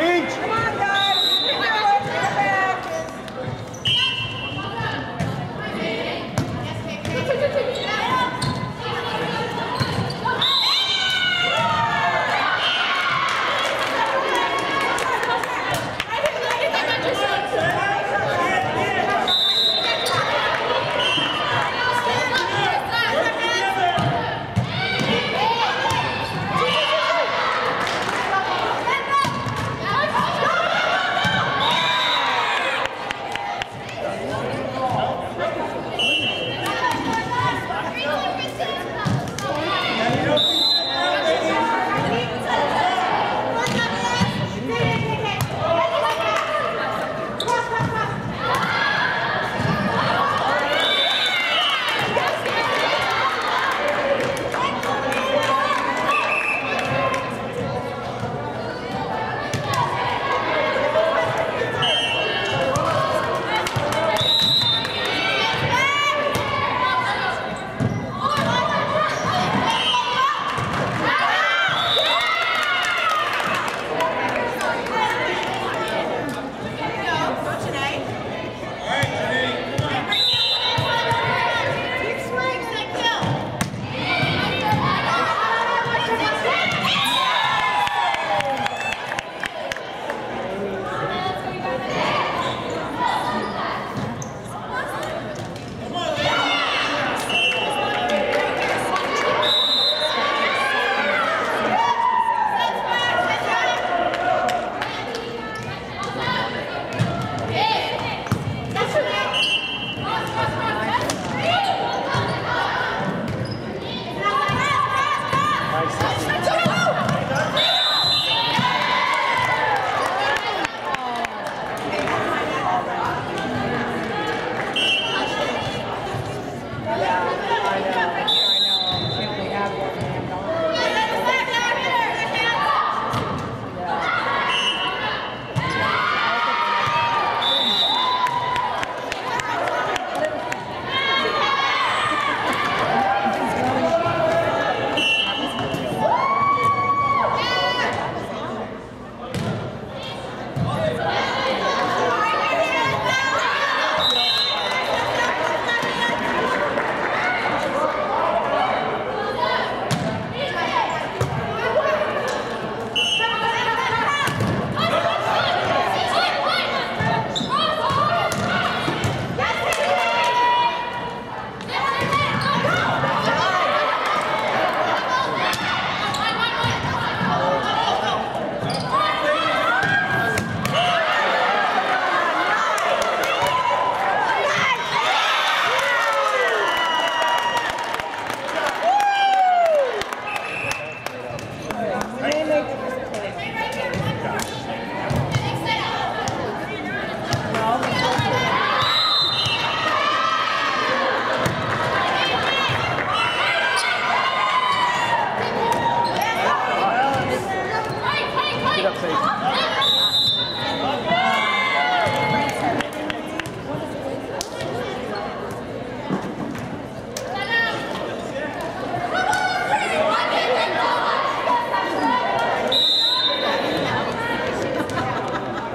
seguinte.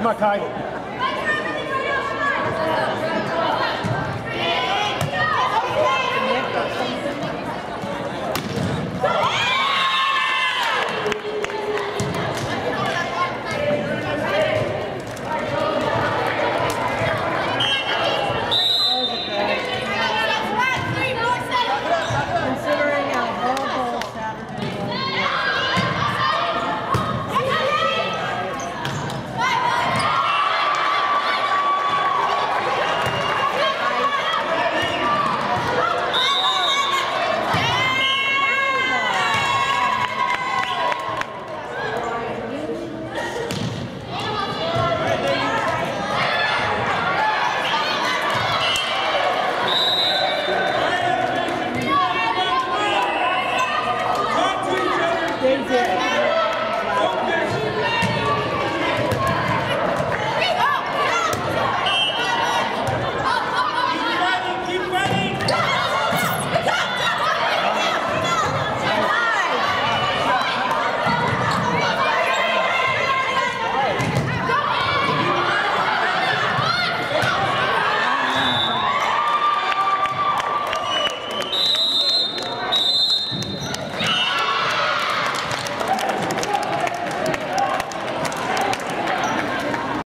Malachi.